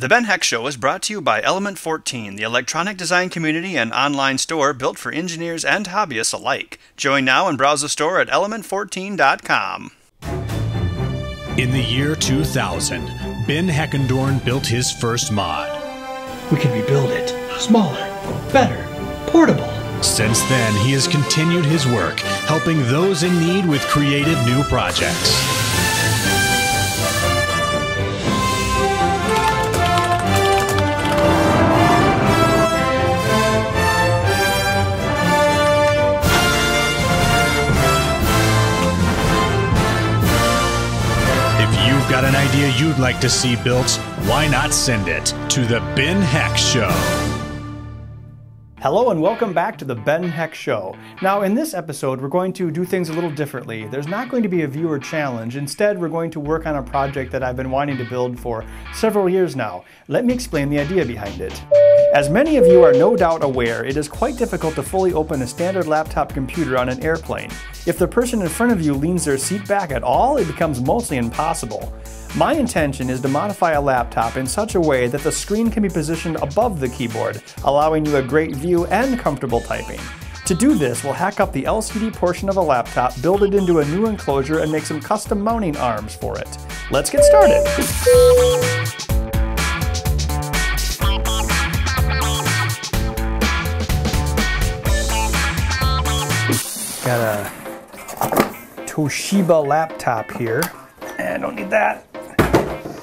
The Ben Heck Show is brought to you by Element 14, the electronic design community and online store built for engineers and hobbyists alike. Join now and browse the store at element14.com. In the year 2000, Ben Heckendorn built his first mod. We can rebuild it. Smaller, better, portable. Since then, he has continued his work, helping those in need with creative new projects. You'd like to see built, why not send it to the Ben Heck Show? Hello and welcome back to the Ben Heck Show. Now, in this episode, we're going to do things a little differently. There's not going to be a viewer challenge. Instead, we're going to work on a project that I've been wanting to build for several years now. Let me explain the idea behind it. As many of you are no doubt aware, it is quite difficult to fully open a standard laptop computer on an airplane. If the person in front of you leans their seat back at all, it becomes mostly impossible. My intention is to modify a laptop in such a way that the screen can be positioned above the keyboard, allowing you a great view and comfortable typing. To do this, we'll hack up the LCD portion of a laptop, build it into a new enclosure, and make some custom mounting arms for it. Let's get started! Got a Toshiba laptop here. I don't need that.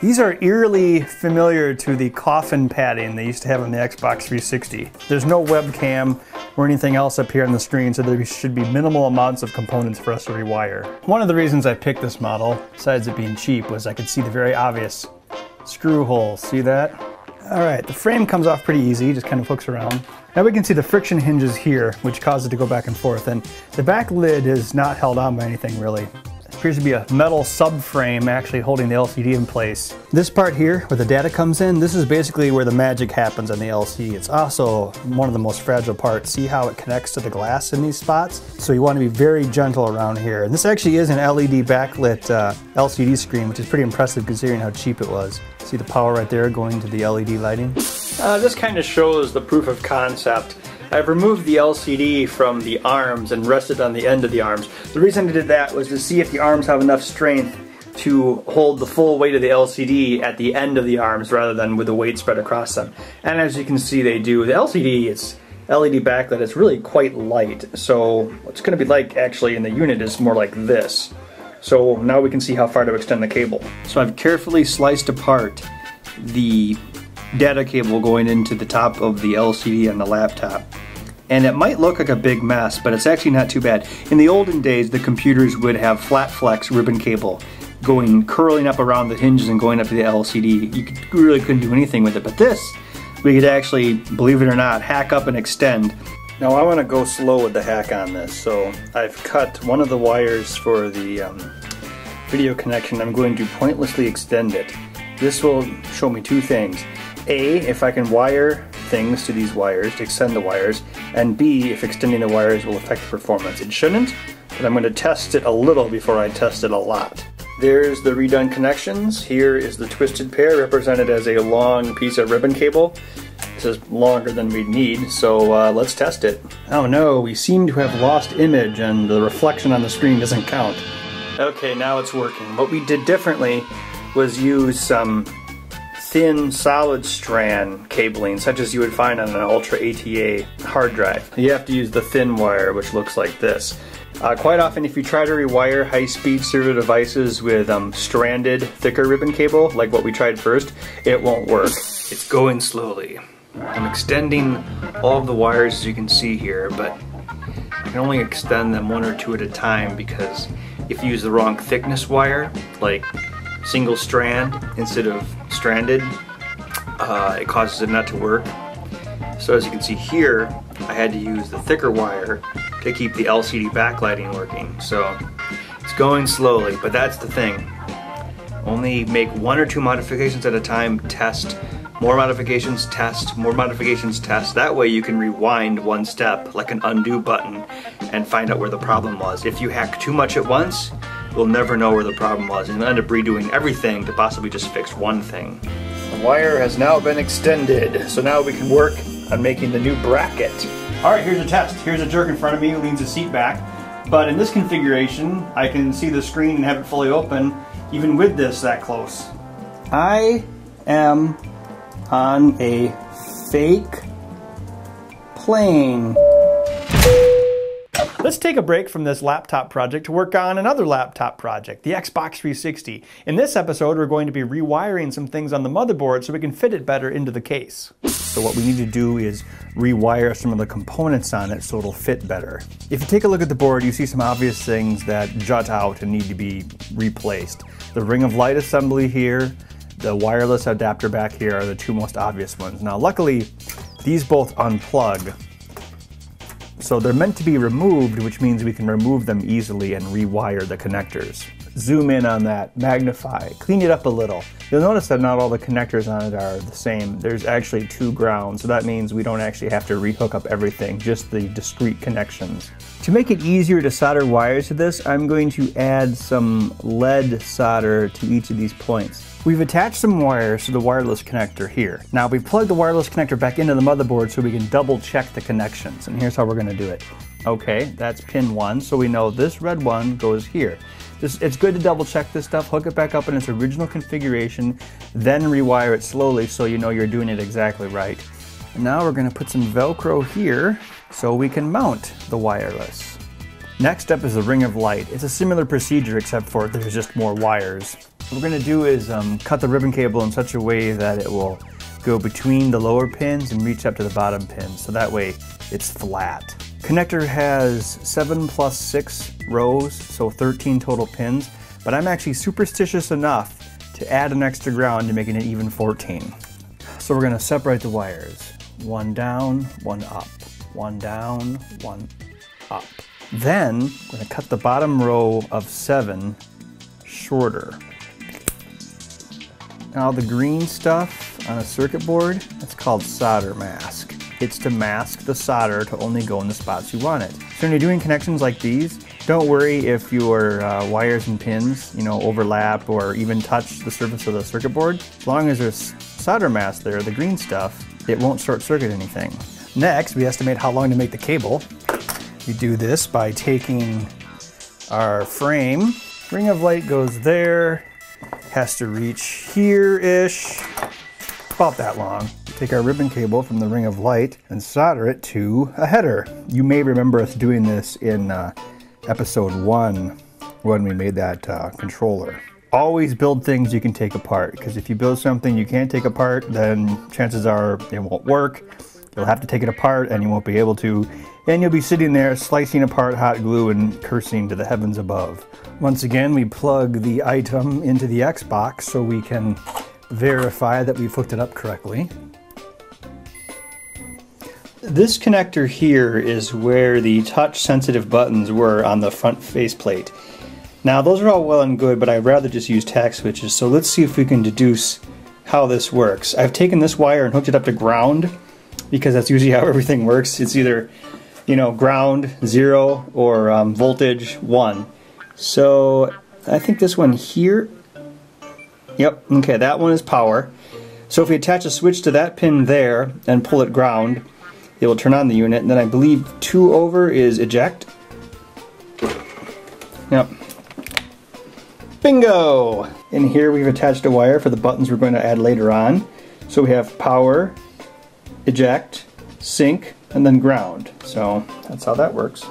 These are eerily familiar to the coffin padding they used to have on the Xbox 360. There's no webcam or anything else up here on the screen, so there should be minimal amounts of components for us to rewire. One of the reasons I picked this model, besides it being cheap, was I could see the very obvious screw holes. See that? All right, the frame comes off pretty easy, just kind of hooks around. Now we can see the friction hinges here, which cause it to go back and forth, and the back lid is not held on by anything really appears to be a metal subframe actually holding the LCD in place. This part here, where the data comes in, this is basically where the magic happens on the LCD. It's also one of the most fragile parts. See how it connects to the glass in these spots? So you want to be very gentle around here. And this actually is an LED backlit uh, LCD screen, which is pretty impressive considering how cheap it was. See the power right there going to the LED lighting? Uh, this kind of shows the proof of concept I've removed the LCD from the arms and rested on the end of the arms. The reason I did that was to see if the arms have enough strength to hold the full weight of the LCD at the end of the arms rather than with the weight spread across them. And as you can see they do. The LCD is LED backlit is really quite light so what's going to be like actually in the unit is more like this. So now we can see how far to extend the cable. So I've carefully sliced apart the data cable going into the top of the LCD on the laptop and it might look like a big mess, but it's actually not too bad. In the olden days, the computers would have flat flex ribbon cable going curling up around the hinges and going up to the LCD. You could, really couldn't do anything with it, but this, we could actually, believe it or not, hack up and extend. Now I want to go slow with the hack on this, so I've cut one of the wires for the um, video connection. I'm going to pointlessly extend it. This will show me two things. A, if I can wire things to these wires, to extend the wires, and B, if extending the wires will affect the performance. It shouldn't, but I'm going to test it a little before I test it a lot. There's the redone connections. Here is the twisted pair represented as a long piece of ribbon cable. This is longer than we'd need, so uh, let's test it. Oh no, we seem to have lost image and the reflection on the screen doesn't count. Okay, now it's working. What we did differently was use some thin solid strand cabling such as you would find on an Ultra ATA hard drive. You have to use the thin wire which looks like this. Uh, quite often if you try to rewire high-speed serial devices with um, stranded thicker ribbon cable like what we tried first, it won't work. It's going slowly. I'm extending all of the wires as you can see here but I can only extend them one or two at a time because if you use the wrong thickness wire, like single strand instead of stranded, uh, it causes it not to work. So as you can see here, I had to use the thicker wire to keep the LCD backlighting working. So it's going slowly, but that's the thing. Only make one or two modifications at a time, test, more modifications, test, more modifications, test. That way you can rewind one step, like an undo button, and find out where the problem was. If you hack too much at once, we'll never know where the problem was and end up redoing everything to possibly just fix one thing. The wire has now been extended, so now we can work on making the new bracket. All right, here's a test. Here's a jerk in front of me who leans the seat back. But in this configuration, I can see the screen and have it fully open, even with this that close. I am on a fake plane. Let's take a break from this laptop project to work on another laptop project, the Xbox 360. In this episode, we're going to be rewiring some things on the motherboard so we can fit it better into the case. So what we need to do is rewire some of the components on it so it'll fit better. If you take a look at the board, you see some obvious things that jut out and need to be replaced. The ring of light assembly here, the wireless adapter back here are the two most obvious ones. Now luckily, these both unplug, so they're meant to be removed, which means we can remove them easily and rewire the connectors. Zoom in on that, magnify, clean it up a little. You'll notice that not all the connectors on it are the same. There's actually two grounds, so that means we don't actually have to rehook up everything, just the discrete connections. To make it easier to solder wires to this, I'm going to add some lead solder to each of these points. We've attached some wires to the wireless connector here. Now we plug the wireless connector back into the motherboard so we can double check the connections. And here's how we're gonna do it. Okay, that's pin one, so we know this red one goes here. This, it's good to double check this stuff, hook it back up in its original configuration, then rewire it slowly so you know you're doing it exactly right. And now we're gonna put some Velcro here so we can mount the wireless. Next up is the ring of light. It's a similar procedure except for there's just more wires. What we're going to do is um, cut the ribbon cable in such a way that it will go between the lower pins and reach up to the bottom pins, so that way it's flat. Connector has 7 plus 6 rows, so 13 total pins, but I'm actually superstitious enough to add an extra ground to make it even 14. So we're going to separate the wires. One down, one up. One down, one up. Then I'm to cut the bottom row of 7 shorter. Now the green stuff on a circuit board, that's called solder mask. It's to mask the solder to only go in the spots you want it. So when you're doing connections like these, don't worry if your uh, wires and pins, you know, overlap or even touch the surface of the circuit board. As long as there's solder mask there, the green stuff, it won't short circuit anything. Next, we estimate how long to make the cable. We do this by taking our frame. Ring of light goes there, has to reach here-ish, about that long. Take our ribbon cable from the ring of light and solder it to a header. You may remember us doing this in uh, episode one when we made that uh, controller. Always build things you can take apart because if you build something you can't take apart, then chances are it won't work. You'll have to take it apart and you won't be able to, and you'll be sitting there slicing apart hot glue and cursing to the heavens above. Once again, we plug the item into the Xbox so we can verify that we've hooked it up correctly. This connector here is where the touch sensitive buttons were on the front faceplate. Now those are all well and good, but I'd rather just use tact switches, so let's see if we can deduce how this works. I've taken this wire and hooked it up to ground, because that's usually how everything works. It's either, you know, ground, zero, or um, voltage, one. So I think this one here, yep, okay, that one is power. So if we attach a switch to that pin there and pull it ground, it will turn on the unit. And then I believe two over is eject. Yep. Bingo! And here we've attached a wire for the buttons we're going to add later on. So we have power, eject, sync, and then ground. So that's how that works.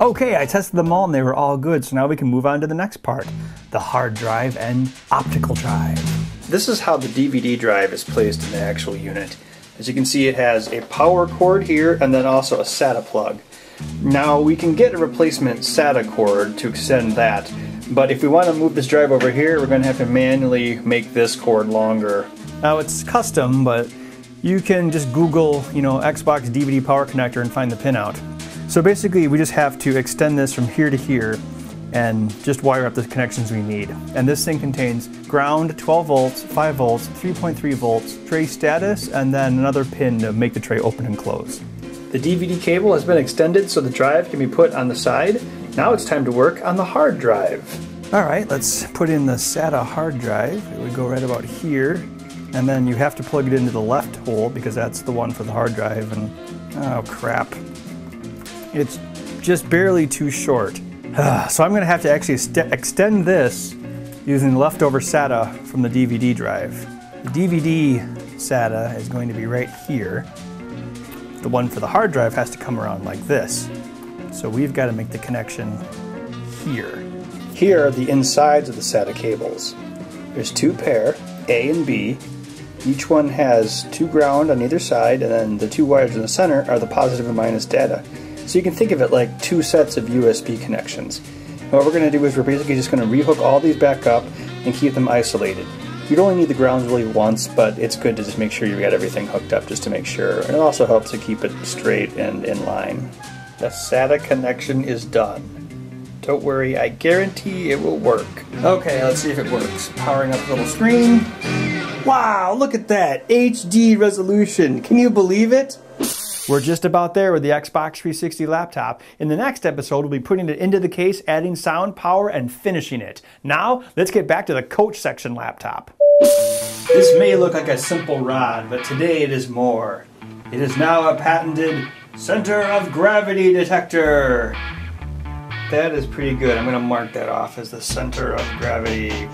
Okay, I tested them all and they were all good, so now we can move on to the next part, the hard drive and optical drive. This is how the DVD drive is placed in the actual unit. As you can see, it has a power cord here and then also a SATA plug. Now we can get a replacement SATA cord to extend that, but if we want to move this drive over here, we're going to have to manually make this cord longer. Now it's custom, but you can just Google, you know, Xbox DVD power connector and find the pin out. So basically we just have to extend this from here to here and just wire up the connections we need. And this thing contains ground 12 volts, 5 volts, 3.3 volts, tray status, and then another pin to make the tray open and close. The DVD cable has been extended so the drive can be put on the side. Now it's time to work on the hard drive. All right, let's put in the SATA hard drive. It would go right about here. And then you have to plug it into the left because that's the one for the hard drive. And oh crap. It's just barely too short. so I'm gonna have to actually extend this using leftover SATA from the DVD drive. The DVD SATA is going to be right here. The one for the hard drive has to come around like this. So we've got to make the connection here. Here are the insides of the SATA cables. There's two pair, A and B. Each one has two ground on either side, and then the two wires in the center are the positive and minus data. So you can think of it like two sets of USB connections. What we're going to do is we're basically just going to rehook all these back up and keep them isolated. You'd only need the grounds really once, but it's good to just make sure you got everything hooked up just to make sure. And it also helps to keep it straight and in line. The SATA connection is done. Don't worry, I guarantee it will work. Okay, let's see if it works. Powering up the little screen. Wow, look at that! HD resolution. Can you believe it? We're just about there with the Xbox 360 laptop. In the next episode, we'll be putting it into the case, adding sound, power, and finishing it. Now, let's get back to the coach section laptop. This may look like a simple rod, but today it is more. It is now a patented center of gravity detector. That is pretty good. I'm going to mark that off as the center of gravity.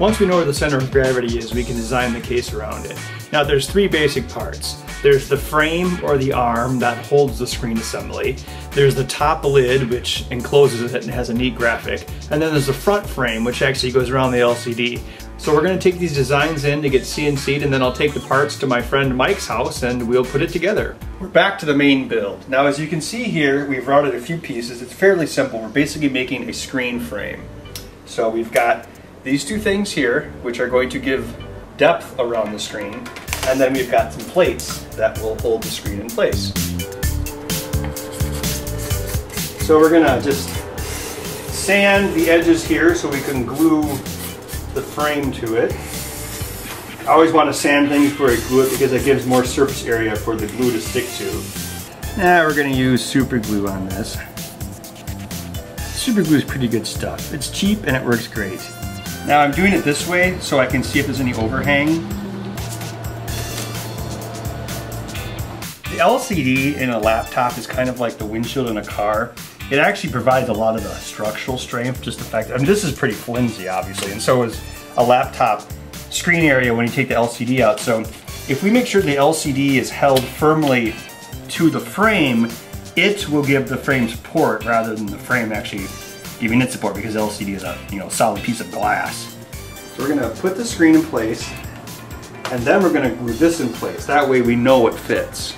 Once we know where the center of gravity is, we can design the case around it. Now there's three basic parts. There's the frame or the arm that holds the screen assembly. There's the top lid, which encloses it and has a neat graphic. And then there's the front frame, which actually goes around the LCD. So we're gonna take these designs in to get CNC'd and then I'll take the parts to my friend Mike's house and we'll put it together. We're back to the main build. Now as you can see here, we've routed a few pieces. It's fairly simple. We're basically making a screen frame. So we've got these two things here, which are going to give depth around the screen. And then we've got some plates that will hold the screen in place. So we're gonna just sand the edges here so we can glue the frame to it. I always want to sand things before I glue it because it gives more surface area for the glue to stick to. Now we're to use super glue on this. Super glue is pretty good stuff. It's cheap and it works great. Now I'm doing it this way so I can see if there's any overhang. The LCD in a laptop is kind of like the windshield in a car it actually provides a lot of the structural strength, just the fact that, I mean, this is pretty flimsy, obviously, and so is a laptop screen area when you take the LCD out. So if we make sure the LCD is held firmly to the frame, it will give the frame support rather than the frame actually giving it support because LCD is a you know solid piece of glass. So we're gonna put the screen in place and then we're gonna glue this in place. That way we know it fits.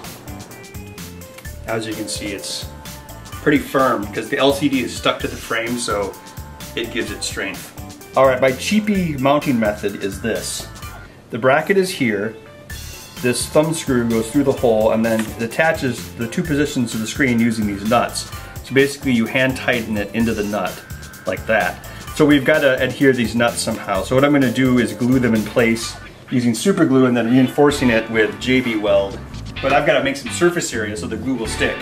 As you can see, it's pretty firm because the LCD is stuck to the frame so it gives it strength. All right, my cheapy mounting method is this. The bracket is here, this thumb screw goes through the hole and then it attaches the two positions of the screen using these nuts. So basically you hand tighten it into the nut like that. So we've got to adhere these nuts somehow. So what I'm going to do is glue them in place using super glue and then reinforcing it with JB Weld. But I've got to make some surface area so the glue will stick.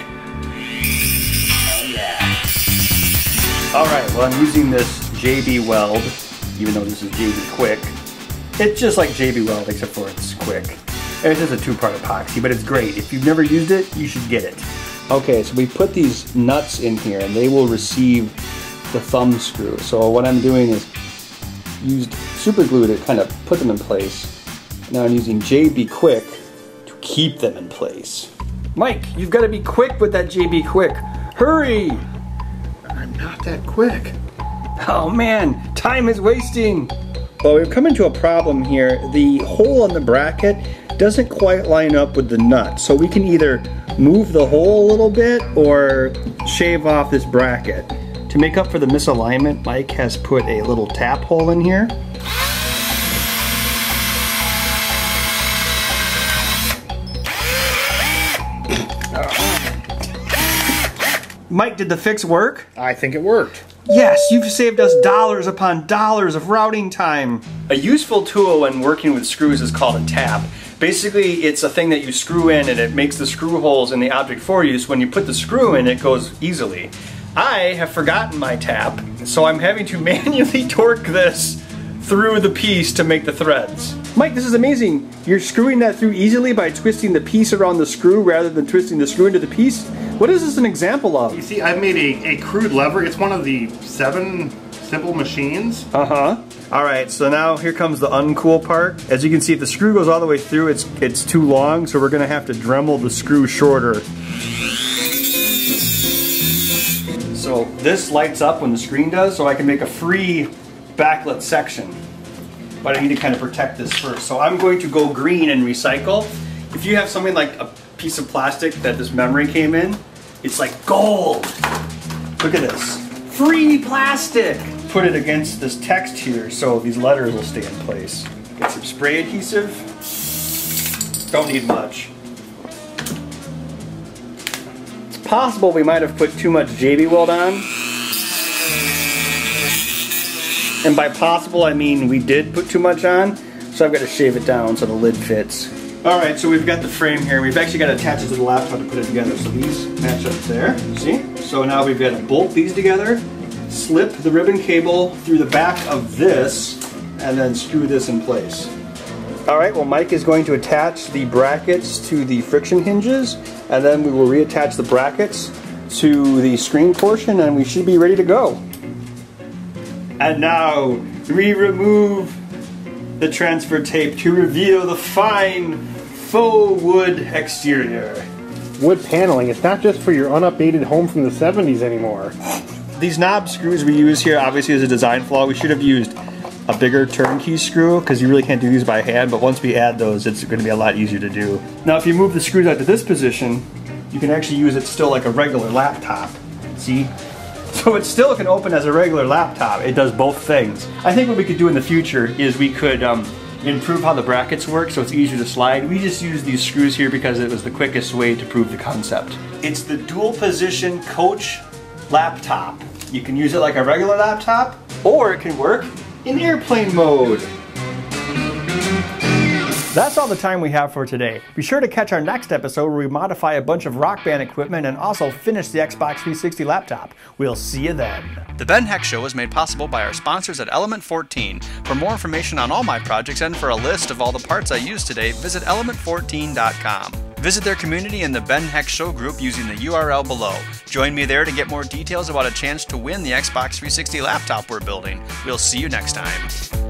All right, well I'm using this JB Weld, even though this is JB Quick. It's just like JB Weld except for it's quick. And It's just a two-part epoxy, but it's great. If you've never used it, you should get it. Okay, so we put these nuts in here and they will receive the thumb screw. So what I'm doing is used super glue to kind of put them in place. Now I'm using JB Quick to keep them in place. Mike, you've got to be quick with that JB Quick. Hurry! I'm not that quick. Oh man, time is wasting. Well, we've come into a problem here. The hole in the bracket doesn't quite line up with the nut. So we can either move the hole a little bit or shave off this bracket. To make up for the misalignment, Mike has put a little tap hole in here. Mike, did the fix work? I think it worked. Yes, you've saved us dollars upon dollars of routing time. A useful tool when working with screws is called a tap. Basically, it's a thing that you screw in and it makes the screw holes in the object for you, so when you put the screw in, it goes easily. I have forgotten my tap, So I'm having to manually torque this through the piece to make the threads. Mike, this is amazing. You're screwing that through easily by twisting the piece around the screw rather than twisting the screw into the piece. What is this an example of? You see, I've made a, a crude lever. It's one of the seven simple machines. Uh-huh. All right, so now here comes the uncool part. As you can see, if the screw goes all the way through, it's, it's too long, so we're gonna have to Dremel the screw shorter. So this lights up when the screen does, so I can make a free backlit section. But I need to kind of protect this first. So I'm going to go green and recycle. If you have something like a piece of plastic that this memory came in, it's like gold. Look at this. Free plastic! Put it against this text here so these letters will stay in place. Get some spray adhesive. Don't need much. It's possible we might have put too much JB Weld on. And by possible, I mean we did put too much on, so I've got to shave it down so the lid fits. All right, so we've got the frame here. We've actually got to attach it to the laptop to put it together. So these match up there, see? So now we've got to bolt these together, slip the ribbon cable through the back of this, and then screw this in place. All right, well Mike is going to attach the brackets to the friction hinges, and then we will reattach the brackets to the screen portion, and we should be ready to go. And now we remove the transfer tape to reveal the fine faux wood exterior. Wood paneling. It's not just for your unupdated home from the 70s anymore. These knob screws we use here obviously is a design flaw. We should have used a bigger turnkey screw because you really can't do these by hand, but once we add those, it's going to be a lot easier to do. Now if you move the screws out to this position, you can actually use it still like a regular laptop. See? So it still can open as a regular laptop. It does both things. I think what we could do in the future is we could um, improve how the brackets work so it's easier to slide. We just use these screws here because it was the quickest way to prove the concept. It's the dual position coach laptop. You can use it like a regular laptop or it can work in airplane mode. That's all the time we have for today. Be sure to catch our next episode where we modify a bunch of Rock Band equipment and also finish the Xbox 360 laptop. We'll see you then. The Ben Heck Show is made possible by our sponsors at Element 14. For more information on all my projects and for a list of all the parts I used today, visit element14.com. Visit their community in the Ben Heck Show group using the URL below. Join me there to get more details about a chance to win the Xbox 360 laptop we're building. We'll see you next time.